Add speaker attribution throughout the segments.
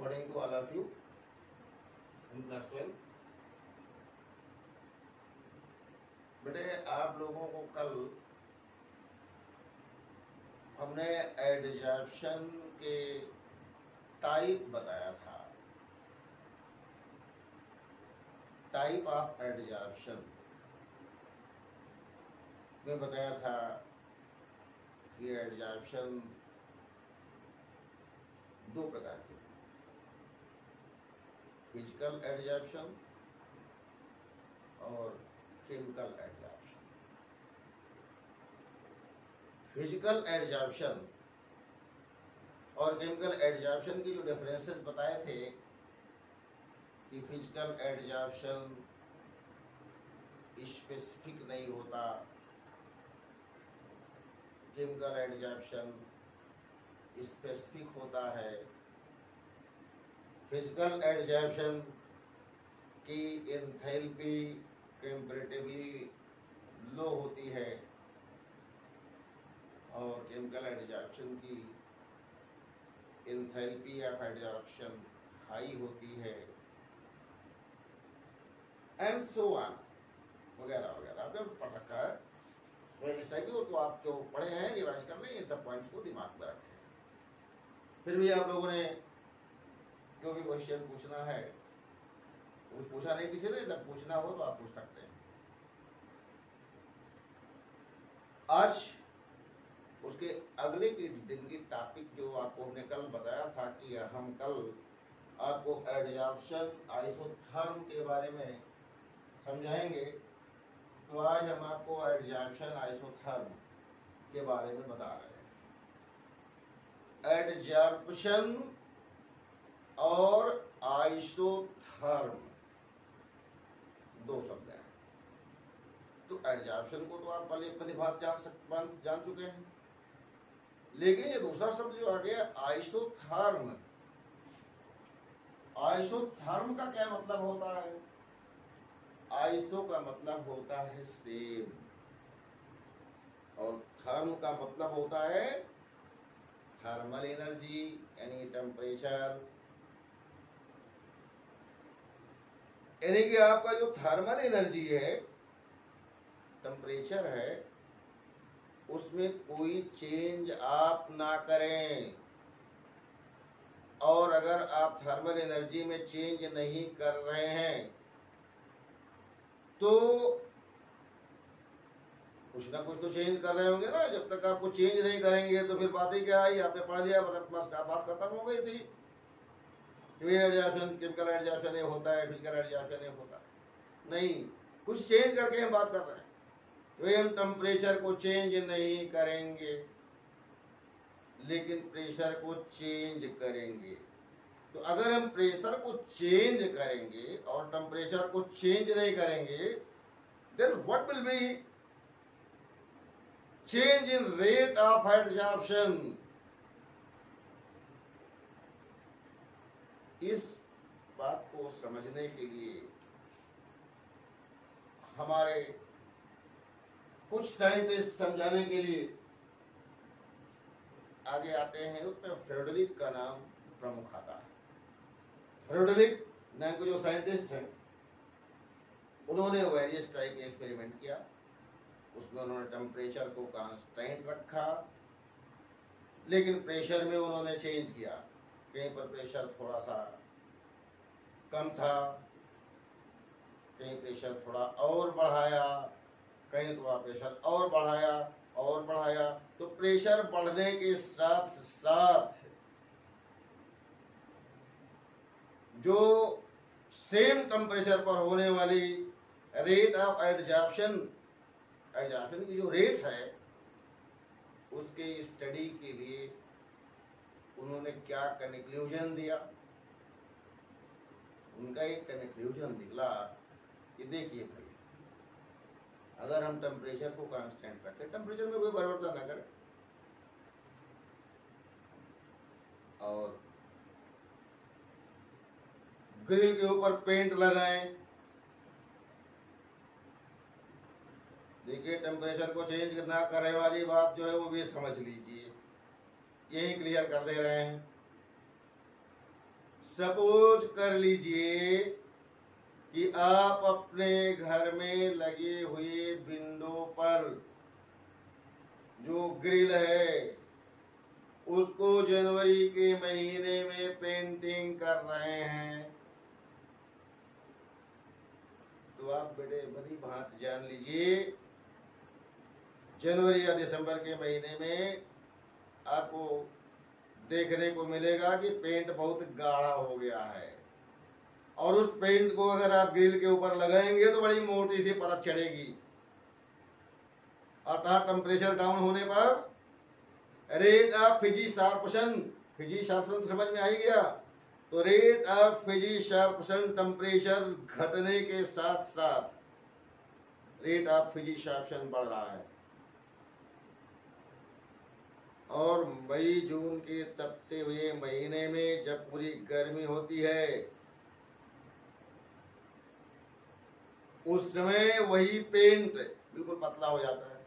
Speaker 1: morning to all of you in class 12 बेटे, आप लोगों को कल हमने एडजॉर्प्शन के टाइप बताया था। टाइप ऑफ़ एडजॉर्प्शन में बताया था कि एडजॉर्प्शन दो प्रकार फ़िज़िकल एडजर्प्शन और केमिकल एडजर्प्शन फ़िज़िकल एडजर्प्शन और केमिकल एडजर्प्शन की जो डिफरेंसेस बताए थे कि फ़िज़िकल एडजर्प्शन स्पेसिफिक नहीं होता केमिकल एडजर्प्शन स्पेसिफिक होता है। फ़िज़िकल एडजर्प्शन की एंथैल्पी कंपेरेटिवली लो होती है और केमिकल एडजॉर्प्शन की इंथैल्पी ऑफ़ एडजॉर्प्शन हाई होती है एंड सो ऑन वगैरह वगैरह। आपने पढ़ रखा है तो आप जो पढ़े हैं रिवाइज कर लें इन सब पॉइंट्स को दिमाग में रखें। फिर भी आप लोगों ने जो भी क्वेश्चन पूछना है? पूछा नहीं किसी ने पूछना हो तो आप पूछ सकते हैं। आज उसके अगले के दिन की टॉपिक जो आपको हमने कल बताया था कि हम कल आपको एडजॉर्प्शन आइसोथर्म के बारे में समझाएँगे तो आज हम आपको एडजॉर्प्शन आइसोथर्म के बारे में बता रहे हैं। एडजॉर्प्शन और आइसोथर्म। दो शब्द हैं। तो एडजॉर्प्शन को तो आप पहले, पहली बात जान सक, जान चुके हैं। लेकिन ये दूसरा शब्द जो आ गया आइसोथर्म। आइसोथर्म का क्या मतलब होता है? आइसो का मतलब होता है सेम। और थर्म का मतलब होता है थर्मल एनर्जी, यानी टेम्परेचर यानी कि आपका जो थर्मल एनर्जी है टेम्परेचर है, उसमें कोई चेंज आप ना करें। और अगर आप थर्मल एनर्जी में चेंज नहीं कर रहे हैं तो कुछ ना कुछ तो चेंज कर रहे होंगे ना। जब तक आपको चेंज नहीं करेंगे तो फिर बात ही? क्या आई आपने पढ़ लिया बात खत्म हो गई थी। एडजॉर्प्शन केमिकल एडजॉर्प्शन ये होता है फ़िज़िकल एडजॉर्प्शन ये होता है। नहीं, कुछ चेंज करके हम बात कर रहे हैं। तो हम टेम्परेचर को चेंज नहीं करेंगे, लेकिन प्रेशर को चेंज करेंगे। तो अगर हम प्रेशर को चेंज करेंगे और टेम्परेचर को चेंज नहीं करेंगे then what will be change in rate of adsorption इस बात को समझने के लिए हमारे कुछ साइंटिस्ट समझाने के लिए आगे आते हैं। उसमें फ्रेडरिक का नाम प्रमुख आता है। फ्रेडरिक नाम के जो साइंटिस्ट हैं, उन्होंने वेरियस टाइप के एक्सपेरिमेंट किया। उसमें उन्होंने टेम्परेचर को कांस्टेंट रखा, लेकिन प्रेशर में उन्होंने चेंज किया। कहीं पर प्रेशर थोड़ा सा कम था, कहीं प्रेशर थोड़ा और बढ़ाया, कहीं थोड़ा प्रेशर और बढ़ाया और बढ़ाया। तो प्रेशर बढ़ने के साथ साथ जो सेम टेम्परेचर पर होने वाली रेट ऑफ़ एडजॉर्प्शन एडजॉर्प्शन की जो रेट्स है, उसके स्टडी के लिए उन्होंने क्या कंक्लूजन दिया? उनका एक कंक्लूजन निकला कि देखिए भाई, अगर हम टेम्परेचर को कांस्टेंट रखें टेम्परेचर में कोई परिवर्तन ना करें। और ग्रिल के ऊपर पेंट लगाएँ। देखिए टेम्परेचर को चेंज ना करने वाली बात जो है वो भी समझ लीजिए। यही क्लियर कर दे रहे हैं। सपोज़ कर लीजिए कि आप अपने घर में लगे हुए विंडो पर जो ग्रिल है, उसको जनवरी के महीने में पेंटिंग कर रहे हैं। तो आप बड़े बड़ी बात जान लीजिए, जनवरी या दिसंबर के महीने में आपको देखने को मिलेगा कि पेंट बहुत गाढ़ा हो गया है। और उस पेंट को अगर आप ग्रिल के ऊपर लगाएँगे तो बड़ी मोटी सी परत चढ़ेगी। अर्थात टेम्परेचर डाउन होने पर rate of physisorption physisorption समझ में आई गया तो rate of physisorption temperature घटने के साथ साथ रेट ऑफ़ फिजी शार्पशन बढ़ रहा है। और मई जून के तपते हुए महीने में जब पूरी गर्मी होती है, उस समय वही पेंट बिल्कुल पतला हो जाता है।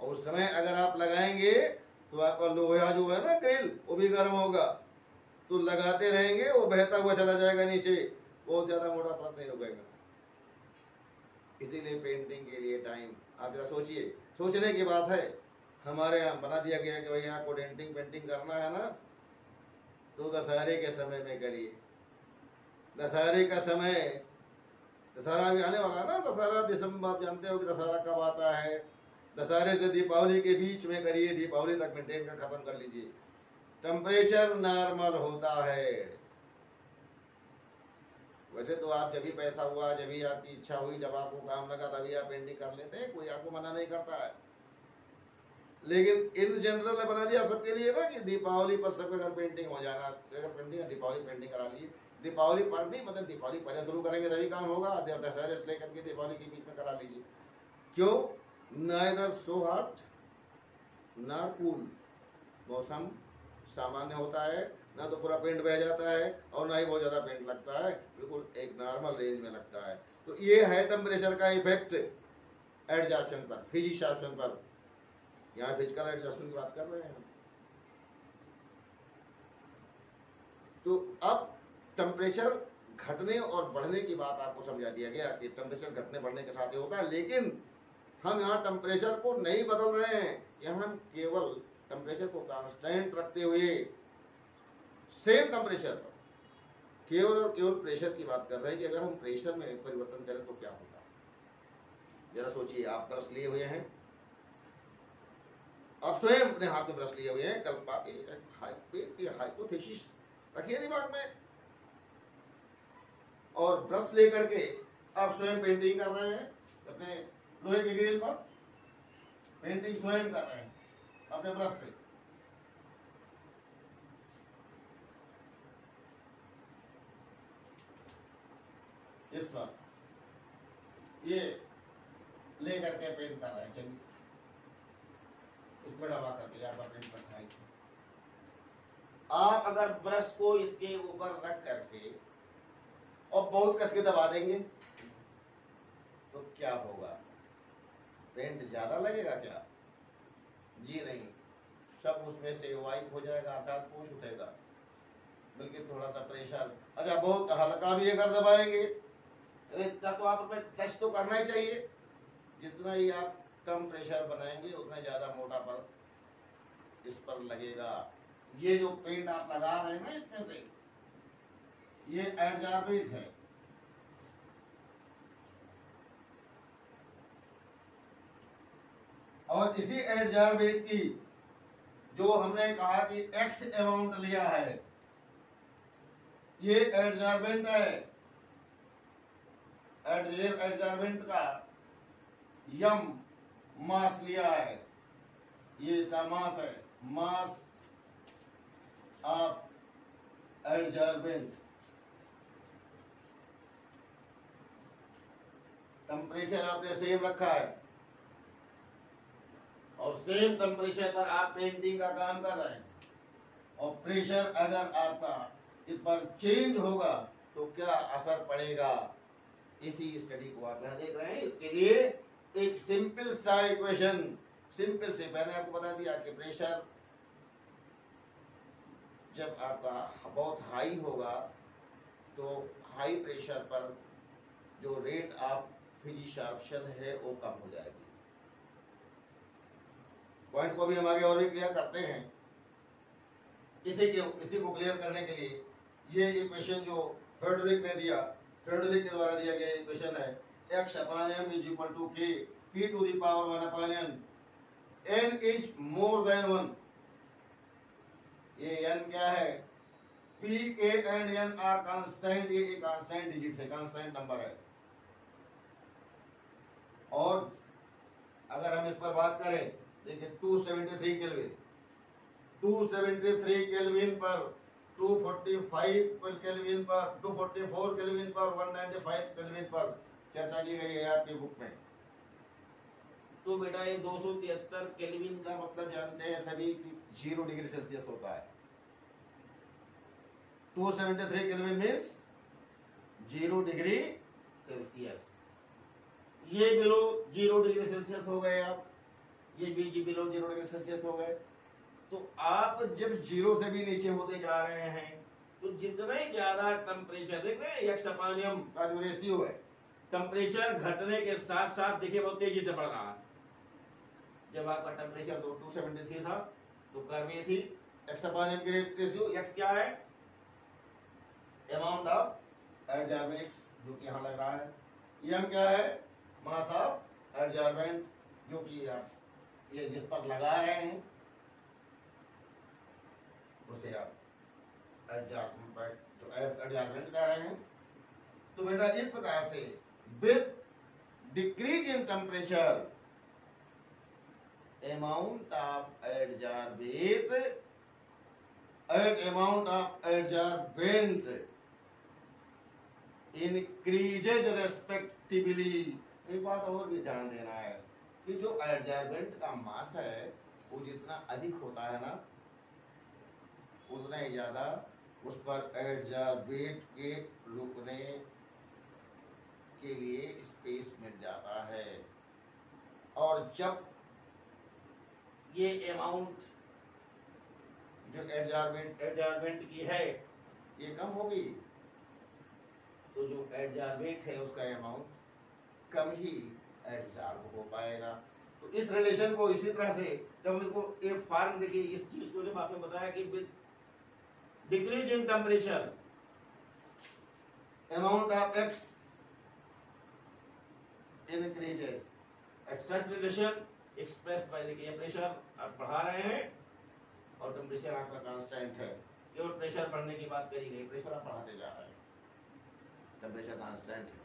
Speaker 1: और उस समय अगर आप लगाएँगे तो आपका लोहा जो है ना ग्रिल वो भी गर्म होगा। तो लगाते रहेंगे, वो बहता हुआ चला जाएगा नीचे, बहुत ज़्यादा मोटा परत नहीं रुकेगा इसीलिए पेंटिंग के लिए टाइम आप जरा सोचिए। सोचने की बात है हमारे यहाँ बना दिया गया कि भाई आपको डेंटिंग, पेंटिंग करना है ना तो दशहरे के समय में करिए। दशहरे का समय, दशहरा भी आने वाला है ना, दशहरा दिसंबर, आप जानते हो कि दशहरा कब आता है। दशहरे से दीपावली के बीच में करिए, दीपावली तक मेंटेन कर, खत्म कर लीजिए। टेम्परेचर नॉर्मल होता है। वैसे तो आप जब भी पैसा हुआ, जब भी आपकी इच्छा हुई, जब आपको काम लगा, तभी आप पेंटिंग कर लेते हैं, कोई आपको मना नहीं करता है। लेकिन इन जनरल ने बना दिया सबके लिए ना कि दीपावली पर सबके घर पेंटिंग हो जाना अगर पेंटिंग दीपावली पेंटिंग करा लीजिए। दीपावली पर नहीं मतलब दीपावली पहले शुरू करेंगे तभी काम होगा दशहरे से लेकर के दीपावली के बीच में करा लीजिए। क्यों? नाइदर सो हॉट ना कूल मौसम सामान्य होता है, ना तो पूरा पेंट बह जाता है और ना ही बहुत ज़्यादा पेंट लगता है, बिल्कुल एक नॉर्मल रेंज में लगता है। तो ये है टेम्परेचर का इफ़ेक्ट एडजॉर्प्शन पर फिजिशन पर। यहाँ फ़िज़िकल एडजस्टमेंट की बात कर रहे हैं। हम तो अब टेम्परेचर घटने और बढ़ने की बात आपको समझा दिया गया कि टेम्परेचर घटने बढ़ने के साथ ही होता है, लेकिन हम यहाँ टेम्परेचर को नहीं बदल रहे हैं। यहाँ केवल टेम्परेचर को कांस्टेंट रखते हुए सेम टेम्परेचर पर केवल और केवल प्रेशर की बात कर रहे हैं कि अगर हम प्रेशर में परिवर्तन करें तो क्या होगा? जरा सोचिए, आप ब्रश लिए हुए हैं। आप स्वयं अपने हाथ में ब्रश लिए हुए हैं, कल्पा के हाइपोथेसिस रखिए दिमाग में। और ब्रश लेकर के आप स्वयं पेंटिंग कर रहे हैं, अपने लोहे की ग्रिल पर। पेंटिंग स्वयं कर रहे हैं, अपने ब्रश से। इस पर ये लेकर के पेंट कर रहे हैं, चलिए। इसमें डबा करके आप अगर ब्रश को इसके ऊपर रख करके और बहुत कस के दबा देंगे तो क्या होगा? पेंट ज़्यादा लगेगा क्या? जी नहीं। सब उसमें से वाइप हो जाएगा, अर्थात पूछ उठेगा। बल्कि थोड़ा सा प्रेशर। अच्छा बहुत हल्का भी अगर दबाएँगे इतना तो आप टच तो करना ही चाहिए। जितना ही आप कम प्रेशर बनाएँगे, उतना ज़्यादा मोटा पर इस पर लगेगा। ये जो पेंट आप लगा रहे हैं ना इसमें से, ये एडजार्बेट है। और इसी एडजार्बेट की जो हमने कहा कि एक्स अमाउंट लिया है, ये एडजार्बेंट है। एडजार्बेंट का यम मास लिया है। ये इसका मास है। मास एडजार्बेंट टेम्परेचर आपने सेम रखा है। और सेम टेम्परेचर पर आप पेंटिंग का काम कर रहे हैं। और प्रेशर अगर आपका इस पर चेंज होगा तो क्या असर पड़ेगा? इसी स्टडी को आप यहाँ देख रहे हैं। इसके लिए एक सिंपल सा इक्वेशन सिंपल से मैंने आपको बता दिया कि प्रेशर जब आपका बहुत हाई होगा तो हाई प्रेशर पर जो रेट ऑफ़ फिजिशन है, वो कम हो जाएगी। पॉइंट को भी हम आगे और भी क्लियर करते हैं। इसी के, इसी को क्लियर करने के लिए ये इक्वेशन जो फेडरिक ने दिया फेडरिक के द्वारा दिया गया इक्वेशन है x upon m is equal to k p to the power one upon n n is more than one ये एन क्या है? P a and n are constant ये कांस्टेंट डिजिट है कांस्टेंट नंबर है. और अगर हम इस पर बात करें, देखिए 273 केल्विन 273 केल्विन पर 245 केल्विन पर 244 केल्विन पर 195 केल्विन पर. चर्चा की गई है आपकी बुक में। तो बेटा ये दो सौ तिहत्तर केल्विन का मतलब जानते हैं सभी ज़ीरो डिग्री सेल्सियस होता है। 273 kelvin means zero degree Celsius. ये बिलो ज़ीरो डिग्री सेल्सियस हो गए आप। ये भी जी बिलो ज़ीरो डिग्री सेल्सियस हो गए। तो आप जब ज़ीरो से भी नीचे होते जा रहे हैं तो जितना ही ज़्यादा टेम्परेचर देख रहे हैं एक्सपानियम का जो रेशियो है टेम्परेचर घटने के साथ साथ देखिए बहुत तेज़ी से बढ़ रहा है। जब आपका टेम्परेचर दो टू सेवेंटी थ्री था तो ये थी। एक्सपानियम की रेशियो एक्स क्या है? अमाउंट ऑफ़ एडजॉर्बेंट जो कि यहाँ लग रहा है। एम क्या है? मास ऑफ़ एडजॉर्बेंट जो कि आप ये जिस पर लगा रहे हैं, उसे आप जो एडजॉर्बेंट कर रहे हैं। तो बेटा इस प्रकार से with decrease in temperature amount of adsorbate and amount of adsorbent increases respectively. एक बात और भी ध्यान देना है कि जो एडजॉर्बेंट का मास है, वो जितना अधिक होता है ना, उतना ही ज़्यादा उस पर एडजॉर्बेट के रुकने के लिए स्पेस मिल जाता है। और जब ये अमाउंट जो एडजॉर्बेंट एडजॉर्बेंट की है, ये कम होगी तो जो एडजॉर्बेट है उसका अमाउंट कम ही एडजॉर्ब हो पाएगा। तो इस रिलेशन को इसी तरह से जब इसको एक फार्म देखिए, इस चीज़ को जब आपने बताया कि with decrease in temperature amount of x increases at such relation expressed by ये प्रेशर आप बढ़ा रहे हैं? और टेम्परेचर आपका कांस्टेंट है। केवल प्रेशर बढ़ने की बात करी गई। प्रेशर आप बढ़ाते जा रहे हैं। टेम्परेचर कांस्टेंट है।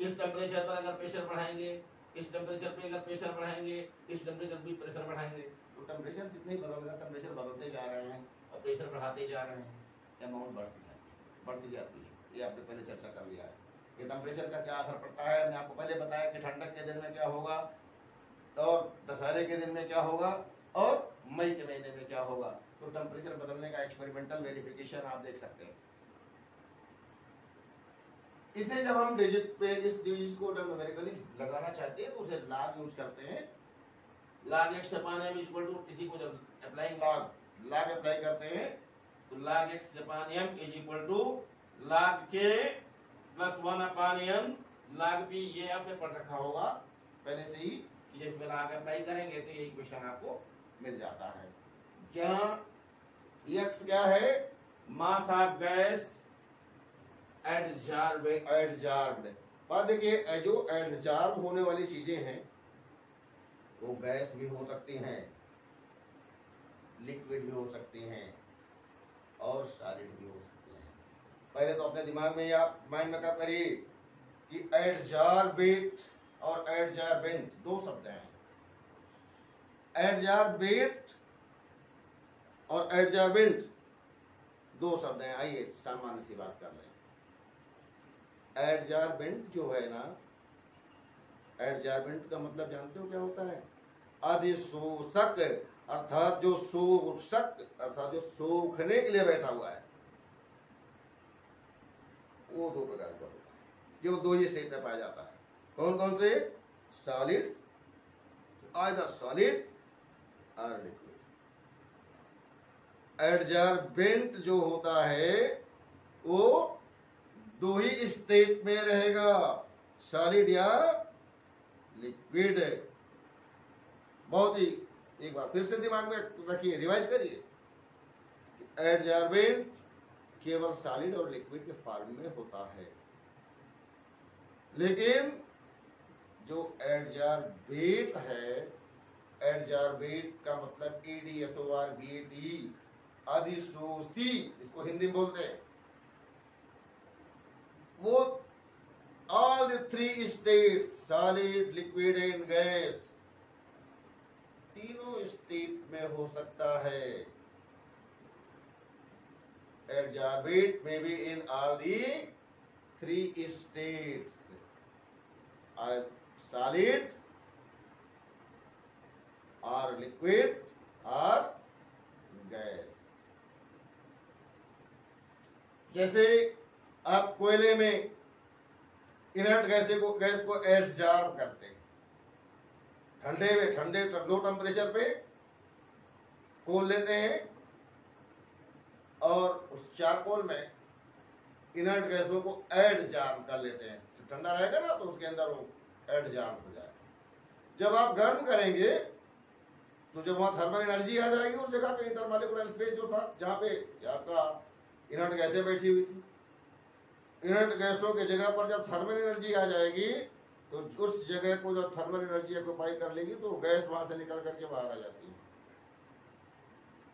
Speaker 1: इस टेम्परेचर पर अगर प्रेशर बढ़ाएँगे? इस टेम्परेचर पे अगर प्रेशर बढ़ाएँगे? इस टेम्परेचर भी प्रेशर बढ़ाएँगे? तो टेम्परेचर जितने बदल रहा टेम्परेचर बदलते जा रहे हैं। और प्रेशर बढ़ाते जा रहे हैं। अमाउंट बढ़ती जाती है। बढ़ती जाती है। ये आपने पहले चर्चा कर लिया है। कि टेम्परेचर का क्या असर पड़ता है? मैंने आपको पहले बताया कि ठंडक के दिन में क्या होगा, और दशहरे के दिन में क्या होगा, और मई के महीने में क्या होगा। तो टेम्परेचर बदलने का एक्सपेरिमेंटल वेरिफिकेशन आप देख सकते हैं। इसे जब हम डिजिट पे, इस डिजिट को न्यूमेरिकली लगाना चाहते हैं तो उसे लॉग यूज़ करते हैं। Log x upon m equal to किसी को जब अप्लाइंग log log अप्लाई करते हैं तो log x upon m is equal to log k plus one upon m log p ये आपने पढ़ रखा होगा, पहले से ही जब इसमें लाग अप्लाई करेंगे तो ये इक्वेशन आपको मिल जाता है। जहाँ एक्स क्या है? Mass of gas adsorb. Adsorbed और देखिए जो एडजार्ब होने वाली चीज़ें हैं, वो गैस भी हो सकती हैं, लिक्विड भी हो सकती हैं, और सॉलिड भी हो सकती पहले तो अपने दिमाग में या माइंड में कब करिए कि एडजारबेट और एडजारबेंट दो शब्द हैं। एडजारबेट और एडजारबेंट दो शब्द हैं। आइए, सामान्य सी बात कर लें। एडजारबेंट जो है ना एडजारबेंट का मतलब जानते हो क्या होता है? अधिशोषक, अर्थात जो शोषक, अर्थात जो सोखने के लिए बैठा हुआ है। वो दो प्रकार का होता है। केवल दो ही स्टेट में पाया जाता है। कौन कौन से सॉलिड आइदर सॉलिड और लिक्विड एडजर्बेंट जो होता है, वो दो ही स्टेट में रहेगा। सॉलिड या लिक्विड बहुत ही, एक बार फिर से दिमाग में रखिए रिवाइज करिए। एडजर्बेंट केवल सॉलिड और लिक्विड के फॉर्म में होता है। लेकिन जो एडजर्बेट है एडजर्बेट का मतलब A D S O R B A T अधिशोषी, इसको हिंदी में बोलते हैं। वो all the three state solid liquid and gas तीनों स्टेट में हो सकता है। Adsorbate may be in all the three states are solid or liquid or gas जैसे आप कोयले में इनर्ट गैस को गैस को एडजॉर्ब करते हैं ठंडे में ठंडे लो टेम्परेचर पे कोल लेते हैं और उस चारकोल में इनर्ट गैसों को एड जार्म कर लेते हैं। ठंडा रहेगा ना तो उसके अंदर वो एड जार्म हो जाएगा। जब आप गर्म करेंगे तो जब वहाँ थर्मल एनर्जी आ जाएगी, उस जगह पे इंटरमोलिकुलर स्पेस जो था, जहाँ पे आपका इनर्ट गैसें बैठी हुई थी। इनर्ट गैसों के जगह पर जब थर्मल एनर्जी आ जाएगी तो उस जगह को जब थर्मल एनर्जी ऑक्यूपाई कर लेगी तो गैस वहाँ से निकल करके बाहर आ जाती है।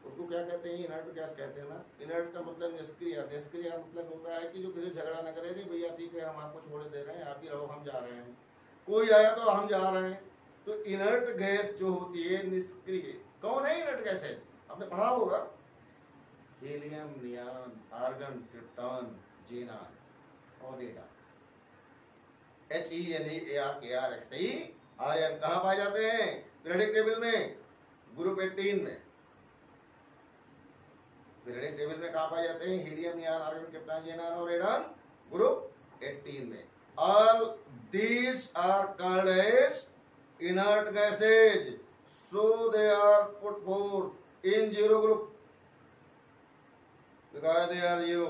Speaker 1: उसको क्या कहते हैं इनर्ट गैस कहते हैं ना? इनर्ट का मतलब निष्क्रिय। निष्क्रिय मतलब होता है कि जो किसी झगड़ा ना करे नहीं भैया, ठीक है, हम आपको छोड़ दे रहे हैं, आप ही रहो, हम जा रहे हैं। कोई आया तो हम जा रहे हैं। तो इनर्ट गैस जो होती है, निष्क्रिय। कौन है इनर्ट गैसेस आपने पढ़ा होगा। Helium neon argon krypton xenon और radon H E N A R K R X E Aryan कहाँ पाए जाते हैं? पीरियडिक टेबल में। ग्रुप एटीन में। पीरियडिक टेबल में कहा पाए जाते हैं? हीलियम यान आर्गन क्रिप्टॉन जेन और एडन ग्रुप 18 में। All these are called as inert gases so they are put for in zero group because they are zero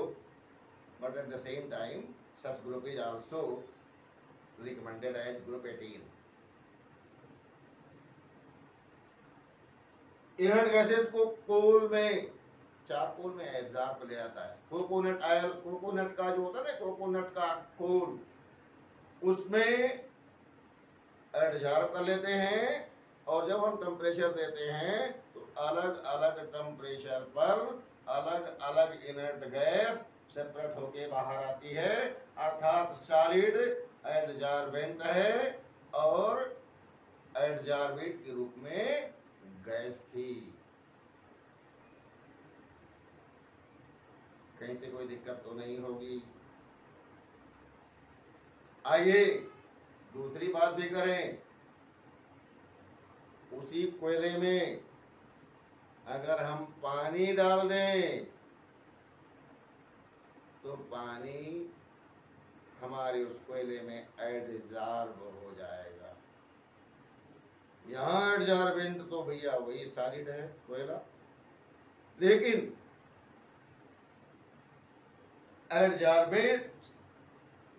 Speaker 1: but at the same time such group is also recommended as group 18 inert gases को कोल में charcoal में absorb ले आता है। Coconut oil coconut का जो होता है ना, कोकोनट का कोल, उसमें एडजॉर्ब कर लेते हैं और जब हम टेम्परेचर देते हैं तो अलग अलग टेम्परेचर पर अलग अलग इनर्ट गैस सेपरेट होके बाहर आती है। अर्थात सॉलिड एडजॉर्बेंट है और एडजॉर्बेंट के रूप में गैस थी। कहीं से कोई दिक्कत तो नहीं होगी। आइए, दूसरी बात भी करें। उसी कोयले में अगर हम पानी डाल दें तो पानी हमारे उस कोयले में एडजॉर्ब हो जाएगा। यहाँ एडजॉर्बेंट तो भैया वही सॉलिड है कोयला। लेकिन एडजॉर्बेंट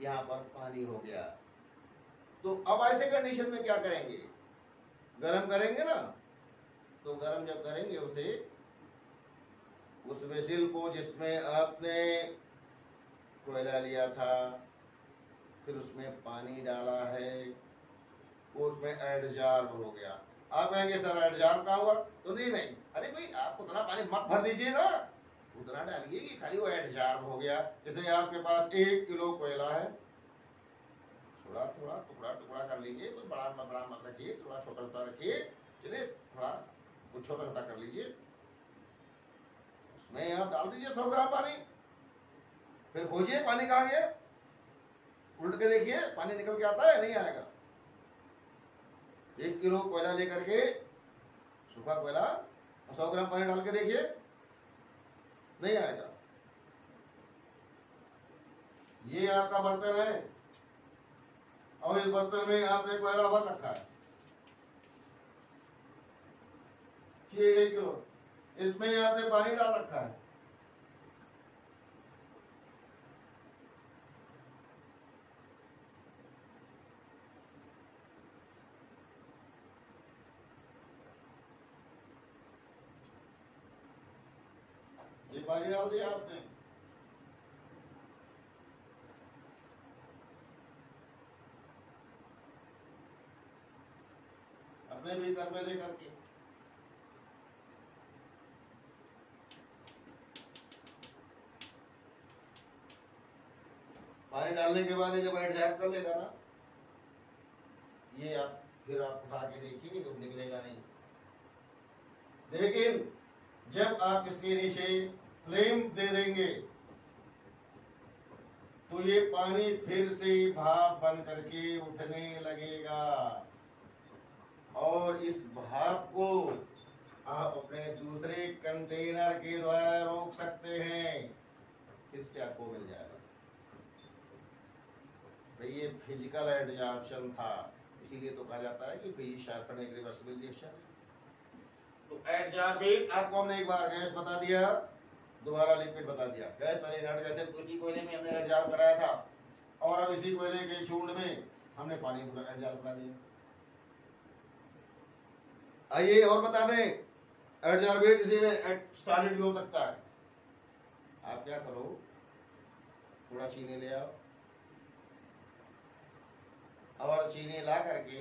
Speaker 1: यहाँ पर पानी हो गया। तो अब ऐसे कंडीशन में क्या करेंगे? गरम करेंगे ना? तो गरम जब करेंगे उसे उस वेसिल को जिसमें आपने कोयला लिया था, फिर उसमें पानी डाला है उसमें एडजार्ब हो गया। आप कहेंगे, सर एडजार्ब कहाँ हुआ? तो नहीं नहीं। अरे भाई, आप उतना पानी मत भर दीजिए ना। उतना डालिए कि खाली वो एडजार्ब हो गया। जैसे आपके पास एक किलो कोयला है, थोड़ा थोड़ा, टुकड़ा टुकड़ा कर लीजिए, कुछ बड़ा बड़ा मत रखिए, थोड़ा छोटा छोटा रखिए चलिए थोड़ा कुछ छोटा छोटा कर लीजिए। उसमें आप डाल दीजिए सौ ग्राम पानी। फिर खोजिए, पानी कहाँ गया? उल्ट के देखिए, पानी निकल के आता है नहीं आएगा? एक किलो कोयला लेकर के, सूखा कोयला सौ ग्राम पानी डाल के देखिए। नहीं आएगा। ये आपका बर्तन है। और इस बर्तन में आपने कोयला भर रखा है। एक किलो। इसमें आपने पानी डाल रखा है ये पानी डाल दिया आपने अपने में लेकर के। पानी डालने के बाद जब एडजस्ट कर लेगा ना, ये आप, फिर आप उठा के देखिए निकलेगा नहीं। लेकिन जब आप इसके नीचे फ्लेम दे देंगे। तो ये पानी फिर से भाप बन करके उठने लगेगा। और इस भाप को आप अपने दूसरे कंटेनर के द्वारा रोक सकते हैं। फिर से आपको मिल जाएगा। तो ये फ़िज़िकल एडजॉर्प्शन था। इसीलिए तो कहा जाता है कि फिजिक्स शार्पन एक रिवर्सिबल रिएक्शन तो एडजॉर्बेट आपको हमने एक बार गैस बता दिया। दोबारा लिक्विड बता दिया। गैस इनर्ट गैसेस उसी कोयले में हमने एडजॉर्ब कराया था। और अब इसी कोयले के चूर्ण में हमने पानी एडजॉर्ब करा दिया। आइए और बता दें एडजॉर्बेट इसी में सॉलिड भी हो सकता है। आप क्या करो, थोड़ा चीनी ले आओ। और चीनी ला करके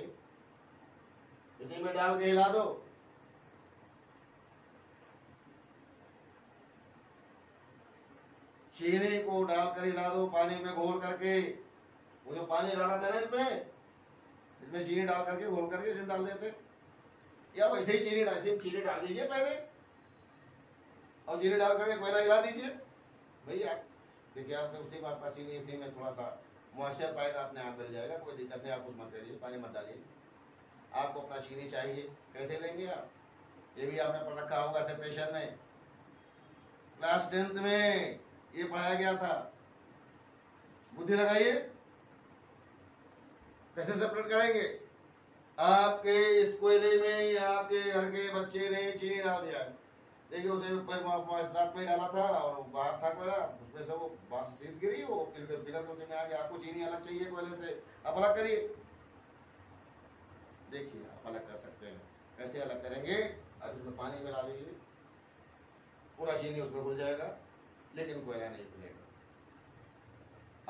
Speaker 1: इसी में डाल के हिला दो। चीनी को डालकर हिला दो पानी में घोल करके। वो जो पानी डाला था ना इसमें इसमें चीनी डाल करके, घोल करके इसमें डाल देते। या वैसे ही चीनी डाल चीनी डाल दीजिए पहले। और चीनी डाल करके कोयला हिला दीजिए। भैया देखिए आपने उसी बात का चीनी, इसी में थोड़ा सा मॉइस्चर पाएगा, अपने आप मिल जाएगा। कोई दिक्कत नहीं, आप कुछ मत करिए, पानी मत डालिए। आपको अपना चीनी चाहिए। कैसे लेंगे आप? ये भी आपने पढ़ रखा होगा सेपरेशन में। क्लास टेंथ में। ये पढ़ाया गया था। बुद्धि लगाइए। कैसे सेपरेट करेंगे आपके इस कोयले में या आपके घर के बच्चे ने चीनी डाल दिया। देखिए उसे रात में डाला था और बाहर था कोयला। उसमें से वो बाहर सीध गिरी, वो पिघल पिघल के उसमें आ गया। आपको चीनी अलग चाहिए कोयले से। आप अलग करिए। देखिए, आप अलग कर सकते हैं। कैसे अलग करेंगे। अब इसमें पानी मिला दीजिए पूरा चीनी उसमें घुल जाएगा। लेकिन कोयला नहीं खुलेगा।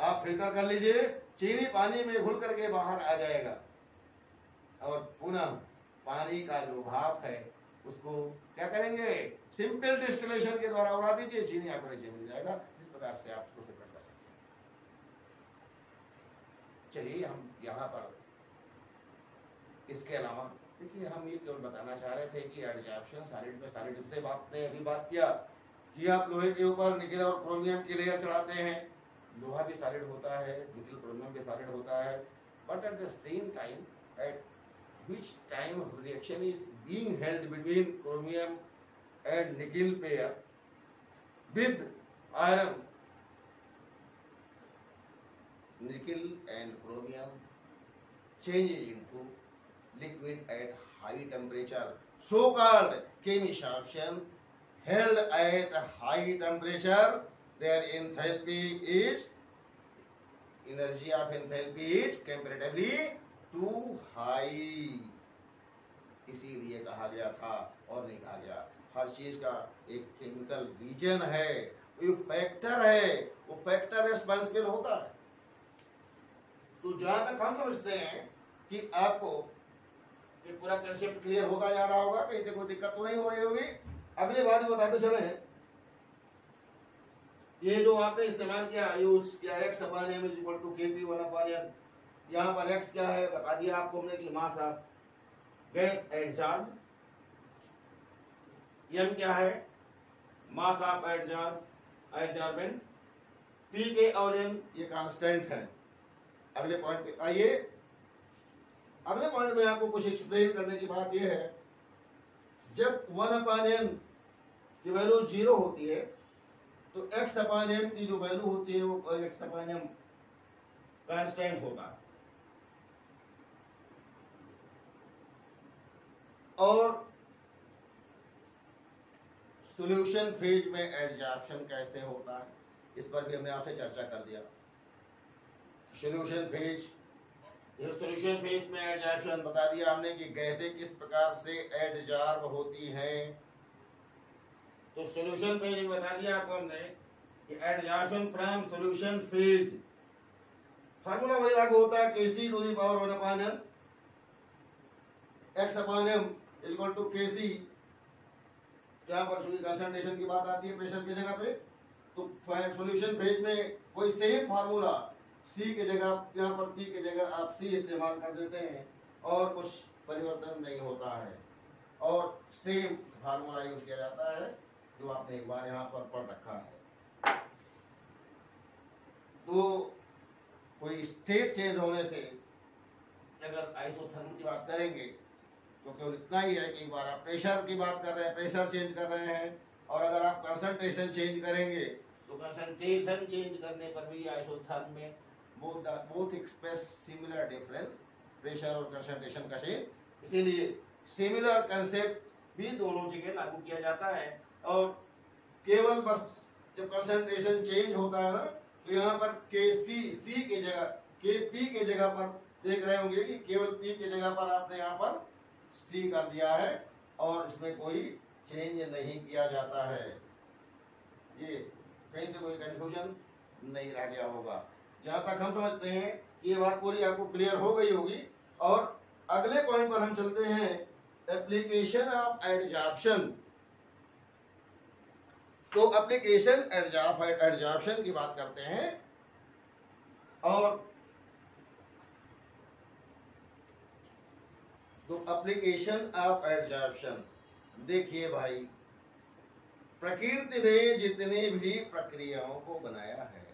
Speaker 1: आप फ़िल्टर कर लीजिए, चीनी पानी में घुल करके बाहर आ जाएगा। और पुनः पानी का जो भाप है, उसको क्या करेंगे? सिंपल डिस्टिलेशन के द्वारा उड़ा दीजिए, चीनी आपको नीचे मिल जाएगा। इस प्रकार से आप उसको कर सकते हैं। चलिए, हम यहाँ पर इसके अलावा, देखिए, हम ये केवल बताना चाह रहे थे कि एडजॉर्प्शन सॉलिड में सॉलिड से आपने अभी बात किया। कि आप लोहे के ऊपर निकिल और क्रोमियम की लेयर चढ़ाते हैं। लोहा भी सॉलिड होता है, निकिल क्रोमियम भी सॉलिड होता है। But at the same time at which time reaction is being held between chromium and nickel pair with iron nickel and chromium changes into liquid at high temperature so called केमिशन held at a high temperature their enthalpy is, energy of enthalpy is comparatively too high इसीलिए कहा गया था और नहीं कहा गया। हर चीज़ का एक केमिकल रीजन है, वो फैक्टर है, वो फैक्टर रेस्पॉन्सिबल होता है। तो जहाँ तक हम समझते हैं कि आपको ये पूरा कंसेप्ट क्लियर होता जा रहा होगा, कहीं से कोई दिक्कत तो नहीं हो रही होगी। अगली बात बताते चले हैं। ये जो आपने इस्तेमाल किया यूज़ किया x upon m equal to k p one upon m यहाँ पर एक्स क्या है, बता दिया आपको हमने कि mass of gas adsorb m क्या है, mass of adsorb adsorbent p k और एन ये कांस्टेंट है। अगले पॉइंट पे आइए। अगले पॉइंट में आपको कुछ एक्सप्लेन करने की बात यह है, जब वन अपान एन की वैल्यू ज़ीरो होती है तो एक्स अपान एम की जो वैल्यू होती है, वो एक्स अपान एम कांस्टेंट होगा। और सॉल्यूशन फ़ेज़ में एडजॉर्प्शन कैसे होता है, इस पर भी हमने आपसे चर्चा कर दिया। सॉल्यूशन फ़ेज़ सॉल्यूशन फ़ेज़ में एडजॉर्प्शन बता दिया हमने कि गैसें किस प्रकार से एडजॉर्ब होती हैं। तो सॉल्यूशन में बता दिया आपको हमने कि adsorption from solution phase formula वही लागू होता है k c to the power one upon n x upon m equal to k c यहाँ पर चूँकि कंसंट्रेशन की बात आती है प्रेशर की जगह पे। तो सॉल्यूशन फ़ेज़ में कोई सेम फार्मूला सी के जगह, यहाँ पर पी के जगह आप सी इस्तेमाल कर देते हैं और कुछ परिवर्तन नहीं होता है। और सेम फार्मूला यूज़ किया जाता है। जो आपने एक बार यहाँ पर पढ़ रखा है। तो कोई स्टेट चेंज होने से अगर आइसोथर्मल की बात करेंगे तो केवल इतना ही है कि एक बार आप प्रेशर की बात कर रहे हैं प्रेशर चेंज कर रहे हैं, और अगर आप कंसंट्रेशन चेंज करेंगे तो कंसंट्रेशन चेंज करने पर भी आइसोथर्म में are both express similar difference pressure और कंसंट्रेशन का चेंज इसीलिए सिमिलर कंसेप्ट भी दोनों जगह लागू किया जाता है। और केवल बस जब कंसंट्रेशन चेंज होता है ना तो यहाँ पर के सी सी के जगह के पी के जगह पर देख रहे होंगे कि केवल पी के जगह पर आपने यहाँ पर सी कर दिया है और इसमें कोई चेंज नहीं किया जाता है। ये कहीं से कोई कंफ्यूजन नहीं रह गया होगा। जहाँ तक हम समझते हैं ये बात पूरी आपको क्लियर हो गई होगी और अगले पॉइंट पर हम चलते हैं। एप्लीकेशन ऑफ़ एडजॉर्प्शन तो एप्लीकेशन एडजॉर्प्शन की बात करते हैं। और तो एप्लीकेशन ऑफ़ एडजॉर्प्शन देखिए भाई, प्रकृति ने जितने भी प्रक्रियाओं को बनाया है,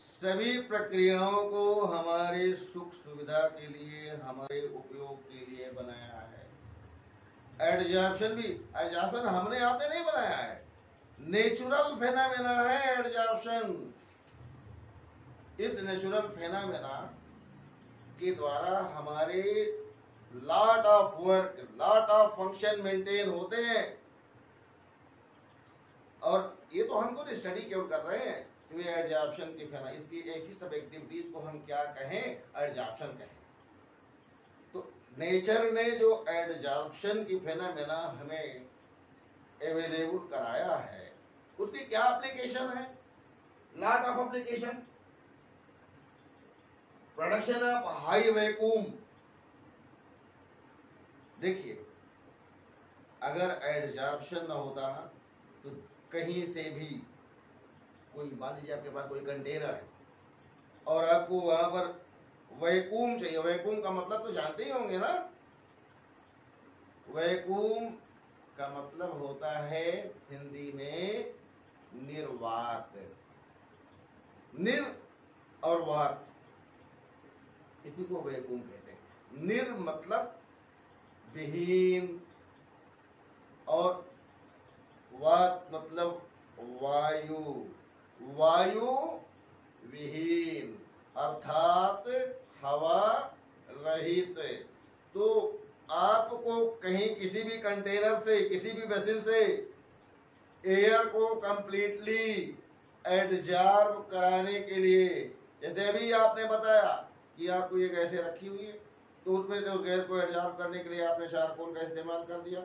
Speaker 1: सभी प्रक्रियाओं को हमारे सुख सुविधा के लिए, हमारे उपयोग के लिए बनाया है। एडजॉर्प्शन भी एडजॉर्प्शन हमने आपने नहीं बनाया है। नेचुरल फेनामेना है एडजॉर्प्शन इस नेचुरल फेनामेना के द्वारा हमारे lot of work lot of function maintain होते हैं। और ये तो हम खुद स्टडी केवल कर रहे हैं? एडजॉर्प्शन की फेना इसकी ऐसी सब एक्टिविटीज़ को हम क्या कहें? एडजॉर्प्शन कहें। नेचर ने जो एडजॉर्प्शन की फेनामेना हमें अवेलेबल कराया है, उसकी क्या एप्लीकेशन है? Lot of application production of high vacuum देखिए, अगर एडजॉर्प्शन ना होता ना तो कहीं से भी कोई, मान लीजिए आपके पास कोई कंटेनर है, और आपको वहाँ पर वैक्यूम चाहिए। वैक्यूम का मतलब तो जानते ही होंगे ना? वैक्यूम का मतलब होता है हिंदी में निर्वात। निर और वात। इसी को वैक्यूम कहते हैं। निर मतलब विहीन और वात मतलब वायु। वायु विहीन, अर्थात हवा रहित तो आपको कहीं किसी भी कंटेनर से, किसी भी वेसल से एयर को कंप्लीटली एडजॉर्ब कराने के लिए, जैसे अभी आपने बताया कि आपको ये गैसें रखी हुई है तो उसमें से उस गैस को एडजॉर्ब करने के लिए आपने चारकोल का इस्तेमाल कर दिया।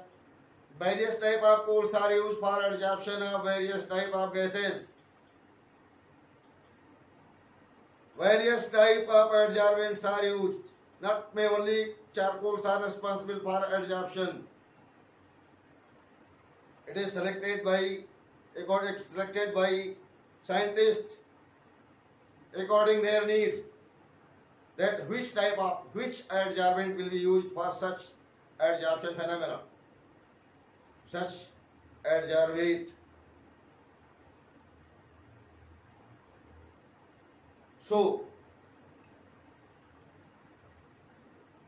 Speaker 1: Various type of coals are use for adsorption of various type of gases Various type of adsorbents are used. Not may only charcoals are responsible for adsorption. It is selected by according selected by scientists according their need that which type of which adsorbent will be used for such adsorption phenomena. Such adsorbate so so,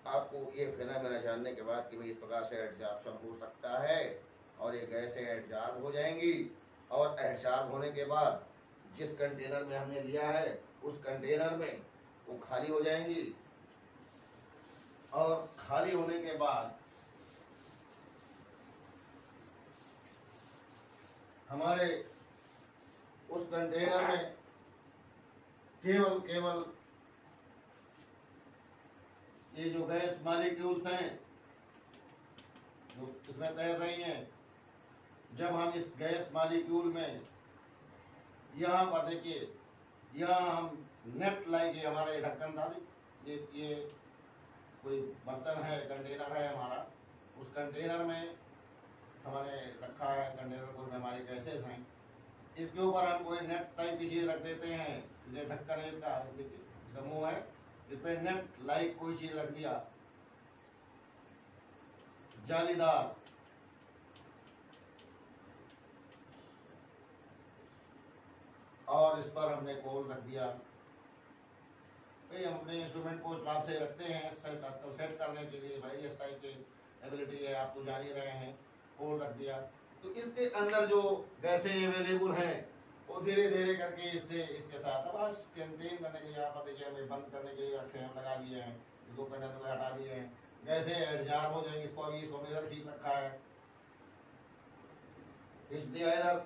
Speaker 1: आपको ये phenomena जानने के बाद कि भाई इस प्रकार से एडजार्प्शन हो सकता है और ये गैसें एडजार्ब हो जाएँगी। और एडजार्ब होने के बाद जिस कंटेनर में हमने लिया है उस कंटेनर में वो खाली हो जाएँगी। और खाली होने के बाद हमारे उस कंटेनर में केवल केवल ये जो गैस मालिक्यूल्स हैं, जो इसमें तैर रही हैं, जब हम इस गैस मालिक्यूल में यहाँ पर देखिए, यहाँ हम नेट लाएँगे हमारा ये ढक्कन था ये ये कोई बर्तन है, कंटेनर है हमारा, उस कंटेनर में हमारे रखा है, कंटेनर को हमारी गैसेस हैं। इसके ऊपर हम कोई नेट टाइप की चीज़ रख देते हैं। जैसे ढक्कन है इसका समूह है। इस पर नेट लाइक कोई चीज़ रख दिया। जालीदार। और इस पर हमने कोल रख दिया। भाई, हम अपने इंस्ट्रूमेंट को हिसाब से रखते हैं सेट सेट करने के लिए। भाई, इस टाइप की एबिलिटी है, आप तो जान ही रहे हैं। कोल रख दिया। तो इसके अंदर जो गैसें अवेलेबल हैं, वो धीरे धीरे करके इससे, इसके साथ अब आज कंटेन करने के यहाँ पर देखिए हमें बंद करने के लिए रखे हम लगा दिए हैं, इसको कंटेनर में हटा दिए हैं। गैसे एडजार हो जाएँगे, इसको अभी इसको इधर खींच रखा है। खींच दिया इधर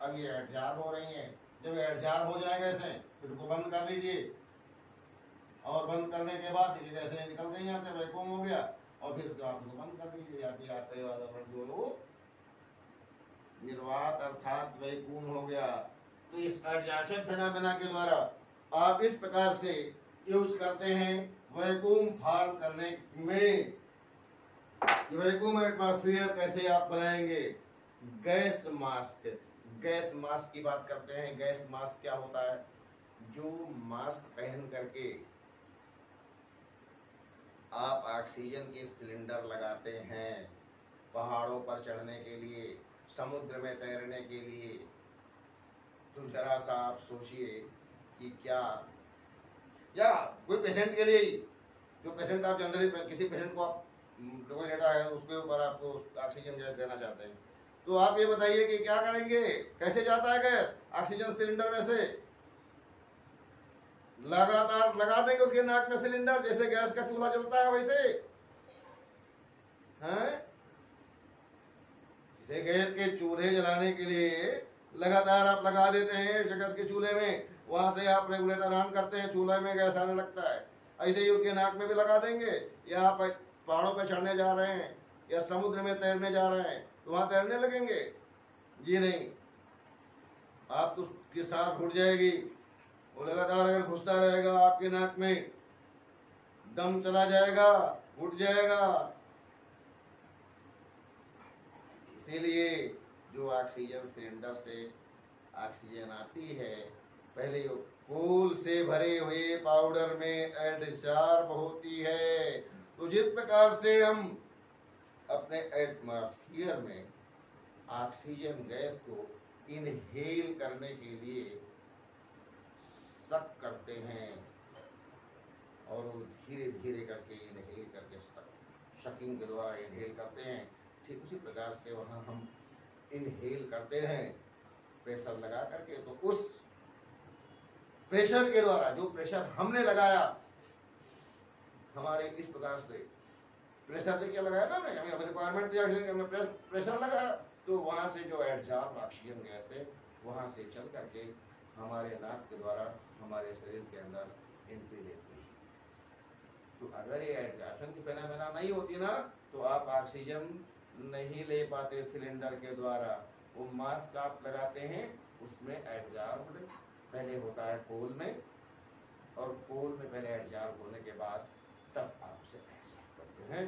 Speaker 1: अब ये एडजार हो रही हैं। जब एडजार हो जाएगा ऐसे फिर उसको बंद कर दीजिए। और बंद करने के बाद जैसे निकल गई यहाँ से वैक्यूम हो गया। और फिर आप उसको बंद कर दीजिए आपकी आपके वातावरण जो है वो निर्वात अर्थात वैक्यूम हो गया। तो इस एडजॉर्शन फिनोमेना के द्वारा आप इस प्रकार से यूज़ करते हैं वैक्यूम फार्म करने में। वैक्यूम एटमॉस्फेयर कैसे आप बनाएँगे? Gas mask. गैस मास्क की बात करते हैं। गैस मास्क क्या होता है? जो मास्क पहन करके आप ऑक्सीजन के सिलेंडर लगाते हैं पहाड़ों पर चढ़ने के लिए। समुद्र में तैरने के लिए। तो जरा सा आप सोचिए कि क्या। या, कोई पेशेंट के लिए, जो पेशेंट आप जनरली किसी पेशेंट को आप कोई लेटा है, उसके ऊपर आपको ऑक्सीजन गैस देना चाहते हैं। तो आप ये बताइए कि क्या करेंगे? कैसे जाता है गैस? ऑक्सीजन सिलेंडर में से। लगातार लगा देंगे उसके नाक में सिलेंडर जैसे गैस का चूल्हा जलता है वैसे। हैं? गैस के चूल्हे जलाने के लिए लगातार आप लगा देते हैं गैस के चूल्हे में। वहाँ से आप रेगुलेटर ऑन करते हैं, चूल्हे में गैस आने लगता है। ऐसे ही उसके नाक में भी लगा देंगे। या आप पहाड़ों पर चढ़ने जा रहे हैं या समुद्र में तैरने जा रहे हैं तो वहाँ तैरने लगेंगे। जी नहीं। आप तो की सांस घुट जाएगी। वो लगातार अगर घुसता रहेगा आपके नाक में, दम चला जाएगा, घुट जाएगा। इसीलिए जो ऑक्सीजन सिलेंडर से ऑक्सीजन आती है, पहले फूल से भरे हुए पाउडर में एडजार्ब होती है। तो जिस प्रकार से हम अपने एटमॉस्फियर में ऑक्सीजन गैस को इनहेल करने के लिए सक करते हैं और वो धीरे धीरे करके इनहेल करके शकिंग के द्वारा इनहेल करते हैं। ठीक उसी प्रकार से वहाँ हम इनहेल करते हैं प्रेशर लगा करके तो उस प्रेशर के द्वारा, जो प्रेशर हमने लगाया, हमारे इस प्रकार से प्रेशर तो क्या लगाया ना हमने, हमें रिक्वायरमेंट दिया हमने प्रेशर लगाया तो वहाँ से जो एडजार्ब ऑक्सीजन गैस है, वहाँ से चल करके हमारे नाक के द्वारा, हमारे शरीर के अंदर एंट्री लेती है। तो अगर ये एडजार्शन की फेनामेना नहीं होती ना तो आप ऑक्सीजन नहीं ले पाते सिलेंडर के द्वारा। वो मास्क आप लगाते हैं, उसमें एडजार्ब पहले होता है पोल में, और पोल में पहले एडजार्ब होने के बाद तब आप उसे करते हैं।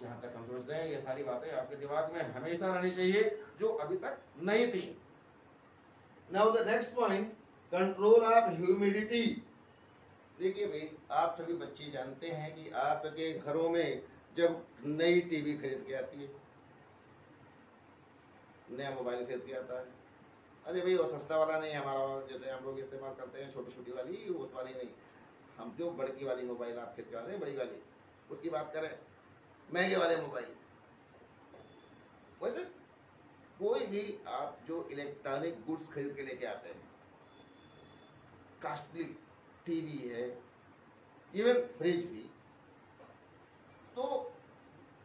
Speaker 1: जहाँ तक हम सोचते हैं, ये सारी बातें आपके दिमाग में हमेशा रहनी चाहिए, जो अभी तक नहीं थी। Now the next point control of humidity देखिए भाई, आप सभी बच्चे जानते हैं कि आपके घरों में जब नई टीवी खरीद के आती है नया मोबाइल खरीद के आता है। अरे भाई वो सस्ता वाला नहीं हमारा जैसे हम लोग इस्तेमाल करते हैं छोटी छोटी वाली, उस वाली नहीं। हम जो बड़की वाली मोबाइल आप खरीद के आते हैं, बड़ी वाली, उसकी बात करें, महँगे वाले मोबाइल। वैसे कोई भी आप जो इलेक्ट्रॉनिक गुड्स खरीद के लेके आते हैं, कास्टली टीवी है, इवन फ्रिज भी तो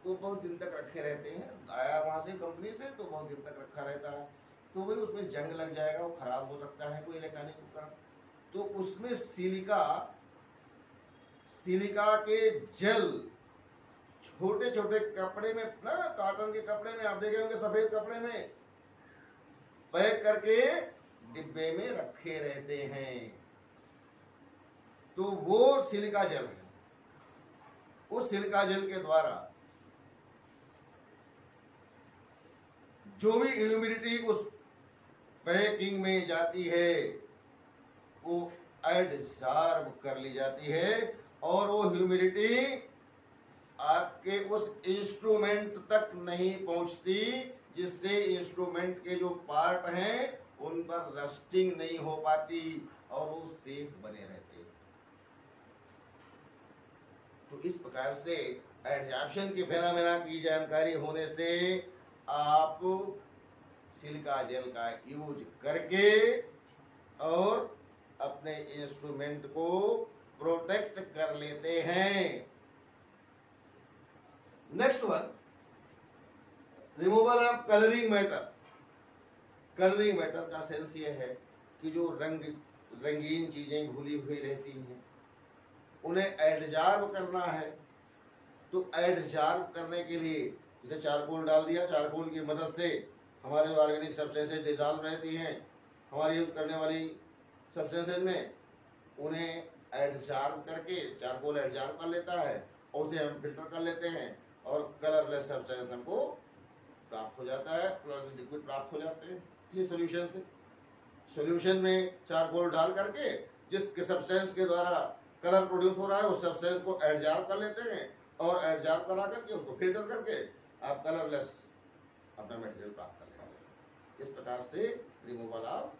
Speaker 1: वो बहुत दिन तक रखे रहते हैं। आया वहाँ से कंपनी से तो बहुत दिन तक रखा रहता है। तो वही उसमें जंग लग जाएगा, वो खराब हो सकता है कोई इलेक्ट्रॉनिक उपकरण। तो उसमें सिलिका सिलिका के जेल छोटे छोटे कपड़े में, ना कॉटन के कपड़े में, आप देखे होंगे सफ़ेद कपड़े में, पैक करके डिब्बे में रखे रहते हैं। तो वो सिलिका जल है। उस सिलिका जल के द्वारा जो भी ह्यूमिडिटी उस पैकिंग में जाती है, वो एडजॉर्ब कर ली जाती है और वो ह्यूमिडिटी आपके उस इंस्ट्रूमेंट तक नहीं पहुँचती, जिससे इंस्ट्रूमेंट के जो पार्ट हैं, उन पर रस्टिंग नहीं हो पाती और वो सेफ़ बने रहते तो इस प्रकार से एडजॉर्प्शन के फेनामेना की जानकारी होने से आप सिलिका जेल का यूज़ करके और अपने इंस्ट्रूमेंट को प्रोटेक्ट कर लेते हैं। Next one removal of colouring matter colouring matter का सेंस ये है कि जो रंग, रंगीन चीज़ें घुली हुई रहती हैं, उन्हें एडजार्व करना है। तो एडजार्व करने के लिए जैसे चारकोल डाल दिया। चारकोल की मदद से हमारे ऑर्गेनिक सब्सटेंसेज डिजॉल्व रहती हैं। हमारी यूज़ करने वाली सब्सटेंसेज में उन्हें एडजार्व करके चारकोल एडजार्व कर लेता है और उसे हम फ़िल्टर कर लेते हैं और कलरलेस सब्सटेंस हमको प्राप्त हो जाता है। कलरलेस लिक्विड प्राप्त हो जाते हैं। ये सोल्यूशन से। सोल्यूशन में चारकोल डाल करके जिस सब्सटेंस के द्वारा कलर प्रोड्यूस हो रहा है, उस सब्सटेंस को एडजार्व कर लेते हैं और एडजार्व करा करके उनको फ़िल्टर करके आप कलरलेस अपना मटेरियल प्राप्त कर हैं इस प्रकार से removal of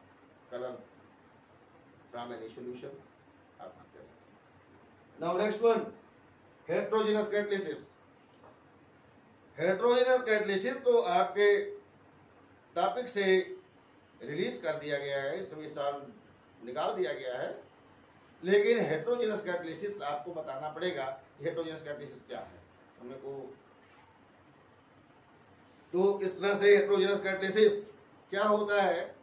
Speaker 1: colour any solution आप करते हैं। Now next one heterogeneous catalysis heterogeneous catalysis तो आपके टॉपिक से रिलीज़ कर दिया गया है इस साल निकाल दिया गया है। लेकिन हेट्रोजेनस कैटलिसिस आपको बताना पड़ेगा हेट्रोजेनस कैटलिसिस क्या है। हमें को तो इस तरह से हेट्रोजेनस कैटलिसिस क्या होता है?